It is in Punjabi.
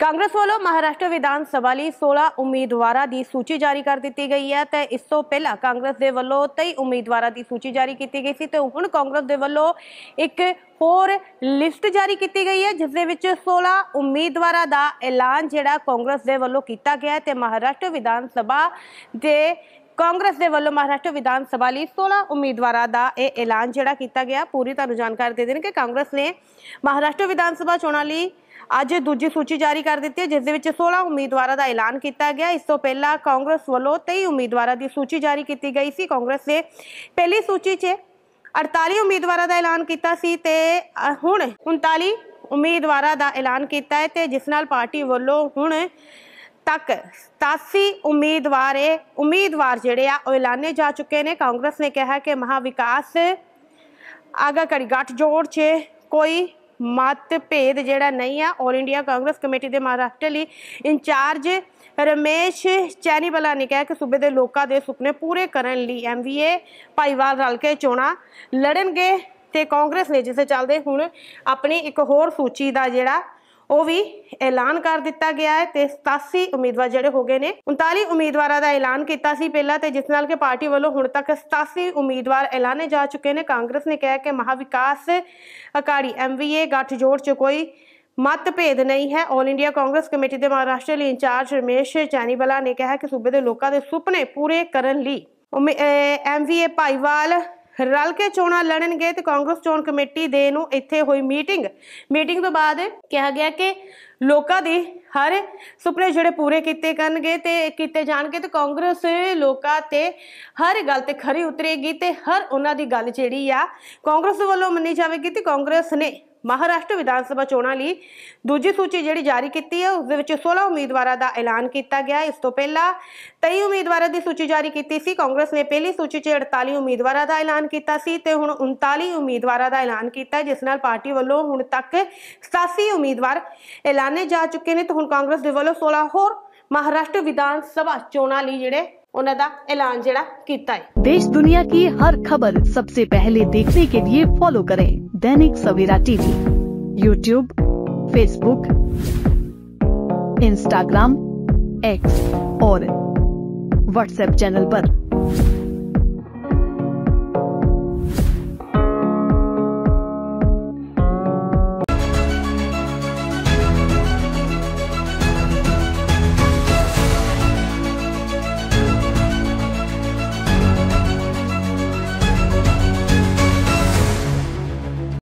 ਕਾਂਗਰਸ ਵੱਲੋਂ ਮਹਾਰਾਸ਼ਟਰ ਵਿਧਾਨ ਸਭਾ ਲਈ 16 ਉਮੀਦਵਾਰਾਂ ਦੀ ਸੂਚੀ ਜਾਰੀ ਕਰ ਦਿੱਤੀ ਗਈ ਹੈ ਤੇ ਇਸ ਤੋਂ ਪਹਿਲਾਂ ਕਾਂਗਰਸ ਦੇ ਵੱਲੋਂ 23 ਉਮੀਦਵਾਰਾਂ ਦੀ ਸੂਚੀ ਜਾਰੀ ਕੀਤੀ ਗਈ ਸੀ ਤੇ ਹੁਣ ਕਾਂਗਰਸ ਦੇ ਵੱਲੋਂ ਇੱਕ ਹੋਰ ਲਿਸਟ ਜਾਰੀ ਕੀਤੀ ਗਈ ਹੈ, ਜਿਸ ਦੇ ਵਿੱਚ 16 ਉਮੀਦਵਾਰਾਂ ਦਾ ਐਲਾਨ ਜਿਹੜਾ ਕਾਂਗਰਸ ਦੇ ਵੱਲੋਂ ਕੀਤਾ ਗਿਆ ਹੈ ਤੇ ਮਹਾਰਾਸ਼ਟਰ ਵਿਧਾਨ ਸਭਾ ਦੇ ਕਾਂਗਰਸ ਦੇ ਵੱਲੋਂ ਮਹਾਰਾਸ਼ਟਰ ਵਿਧਾਨ ਸਭਾ ਲਈ 16 ਉਮੀਦਵਾਰਾਂ ਦਾ ਇਹ ਐਲਾਨ ਜਿਹੜਾ ਕੀਤਾ ਗਿਆ। ਪੂਰੀ ਤੁਹਾਨੂੰ ਜਾਣਕਾਰੀ ਦੇ ਦੇਣ ਕਿ ਕਾਂਗਰਸ ਨੇ ਮਹਾਰਾਸ਼ਟਰ ਵਿਧਾਨ ਸਭਾ ਚੋਣਾਂ ਲਈ ਅੱਜ ਦੂਜੀ ਸੂਚੀ ਜਾਰੀ ਕਰ ਦਿੱਤੀ ਹੈ, ਜਿਸ ਦੇ ਵਿੱਚ 16 ਉਮੀਦਵਾਰਾਂ ਦਾ ਐਲਾਨ ਕੀਤਾ ਗਿਆ। ਇਸ ਤੋਂ ਪਹਿਲਾਂ ਕਾਂਗਰਸ ਵੱਲੋਂ 23 ਉਮੀਦਵਾਰਾਂ ਦੀ ਸੂਚੀ ਜਾਰੀ ਕੀਤੀ ਗਈ ਸੀ। ਕਾਂਗਰਸ ਨੇ ਪਹਿਲੀ ਸੂਚੀ 'ਚ 48 ਉਮੀਦਵਾਰਾਂ ਦਾ ਐਲਾਨ ਕੀਤਾ ਸੀ ਤੇ ਹੁਣ 39 ਉਮੀਦਵਾਰਾਂ ਦਾ ਐਲਾਨ ਕੀਤਾ ਹੈ ਤੇ ਜਿਸ ਨਾਲ ਪਾਰਟੀ ਵੱਲੋਂ ਹੁਣ ਤੱਕ 87 ਉਮੀਦਵਾਰ ਇਹ ਉਮੀਦਵਾਰ ਜਿਹੜੇ ਆ, ਉਹ ਐਲਾਨੇ ਜਾ ਚੁੱਕੇ ਨੇ। ਕਾਂਗਰਸ ਨੇ ਕਿਹਾ ਕਿ ਮਹਾ ਵਿਕਾਸ ਆਗਾ ਕੜੀ ਗੱਠਜੋੜ 'ਚ ਕੋਈ ਮਤ ਭੇਦ ਜਿਹੜਾ ਨਹੀਂ ਆ ਆਲ ਇੰਡੀਆ ਕਾਂਗਰਸ ਕਮੇਟੀ ਦੇ ਮਹਾਰਾਸ਼ਟਰ ਲਈ ਇੰਚਾਰਜ ਰਮੇਸ਼ ਚੈਨੀਵਾਲਾ ਨੇ ਕਿਹਾ ਕਿ ਸੂਬੇ ਦੇ ਲੋਕਾਂ ਦੇ ਸੁਪਨੇ ਪੂਰੇ ਕਰਨ ਲਈ ਐਮਵੀਏ ਭਾਈਵਾਲ ਰਲ ਕੇ ਚੋਣਾਂ ਲੜਨਗੇ ਤੇ ਕਾਂਗਰਸ ਨੇ, ਜਿਸੇ ਚੱਲਦੇ ਹੁਣ ਆਪਣੀ ਇੱਕ ਹੋਰ ਸੂਚੀ ਦਾ ਜਿਹੜਾ ਉਹ ਵੀ ਐਲਾਨ ਕਰ ਦਿੱਤਾ ਗਿਆ ਹੈ ਤੇ 87 ਉਮੀਦਵਾਰ ਜਿਹੜੇ ਹੋ ਗਏ ਨੇ 39 ਉਮੀਦਵਾਰਾਂ ਦਾ ਐਲਾਨ ਕੀਤਾ ਸੀ ਪਹਿਲਾਂ ਤੇ ਜਿਸ ਨਾਲ ਕਿ ਪਾਰਟੀ ਵੱਲੋਂ ਹੁਣ ਤੱਕ 87 ਉਮੀਦਵਾਰ ਐਲਾਨੇ ਜਾ ਚੁੱਕੇ ਨੇ। ਕਾਂਗਰਸ ਨੇ ਕਿਹਾ ਕਿ ਮਹਾ ਅਕਾੜੀ ਐਮਵੀਏ ਗੱਠਜੋੜ ਚ ਕੋਈ ਮਤਭੇਦ ਨਹੀਂ ਹੈ। ਆਲ ਇੰਡੀਆ ਕਾਂਗਰਸ ਕਮੇਟੀ ਦੇ ਮਹਾਰਾਸ਼ਟਰ ਲਈ ਇੰਚਾਰਜ ਰਮੇਸ਼ ਚੈਨੀਵਾਲਾ ਨੇ ਕਿਹਾ ਕਿ ਸੂਬੇ ਦੇ ਲੋਕਾਂ ਦੇ ਸੁਪਨੇ ਪੂਰੇ ਕਰਨ ਲਈ ਐਮਵੀਏ ਭਾਈਵਾਲ ਰਲ ਕੇ ਚੋਣਾਂ ਲੜਨਗੇ ਤੇ ਕਾਂਗਰਸ ਚੋਣ ਕਮੇਟੀ ਦੇ ਨੂੰ ਇੱਥੇ ਹੋਈ ਮੀਟਿੰਗ। ਮੀਟਿੰਗ ਤੋਂ ਬਾਅਦ ਕਿਹਾ ਗਿਆ ਕਿ ਲੋਕਾਂ ਦੀ ਹਰ ਸੁਪਨੇ ਜਿਹੜੇ ਪੂਰੇ ਕੀਤੇ ਕਰਨਗੇ ਤੇ ਕੀਤੇ ਜਾਣਗੇ ਤੇ ਕਾਂਗਰਸ ਲੋਕਾਂ ਤੇ ਹਰ ਗੱਲ ਤੇ ਖਰੀ ਉਤਰੇਗੀ ਤੇ ਹਰ ਉਹਨਾਂ ਦੀ ਗੱਲ ਜਿਹੜੀ ਆ ਕਾਂਗਰਸ ਵੱਲੋਂ ਮੰਨੀ ਜਾਵੇਗੀ ਤੇ ਕਾਂਗਰਸ ਨੇ ਮਹਾਰਾਸ਼ਟਰ ਵਿਧਾਨ ਸਭਾ ਚੋਣਾਂ ਲਈ ਦੂਜੀ ਸੂਚੀ ਜਿਹੜੀ ਜਾਰੀ ਕੀਤੀ ਹੈ ਉਸ ਦੇ ਵਿੱਚ 16 ਉਮੀਦਵਾਰਾਂ ਦਾ ਐਲਾਨ ਕੀਤਾ ਗਿਆ ਇਸ ਤੋਂ ਪਹਿਲਾਂ 23 ਉਮੀਦਵਾਰਾਂ ਦੀ ਸੂਚੀ ਜਾਰੀ ਕੀਤੀ ਸੀ ਕਾਂਗਰਸ ਨੇ ਪਹਿਲੀ ਸੂਚੀ 'ਚ 48 ਉਮੀਦਵਾਰਾਂ ਦਾ ਐਲਾਨ ਕੀਤਾ ਸੀ ਤੇ ਹੁਣ 39 ਉਮੀਦਵਾਰਾਂ ਦਾ ਐਲਾਨ ਕੀਤਾ ਜਿਸ ਨਾਲ ਪਾਰਟੀ ਵੱਲੋਂ ਹੁਣ ਤੱਕ 87 ਉਮੀਦਵਾਰ ਐਲਾਨੇ ਜਾ ਚੁੱਕੇ ਨੇ ਤੇ ਹੁਣ ਕਾਂਗਰਸ ਦੇ ਵੱਲੋਂ 16 ਹੋਰ ਮਹਾਰਾਸ਼ਟਰ ਵਿਧਾਨ ਸਭਾ ਚੋਣਾਂ ਲਈ ਜਿਹੜੇ ਉਹਨਾਂ ਦਾ ਐਲਾਨ ਜਿਹੜਾ ਕੀਤਾ ਹੈ देश दुनिया की हर खबर सबसे पहले देखने के लिए फॉलो करें Dainik Savera TV YouTube Facebook Instagram X और व्हाट्सएप चैनल पर।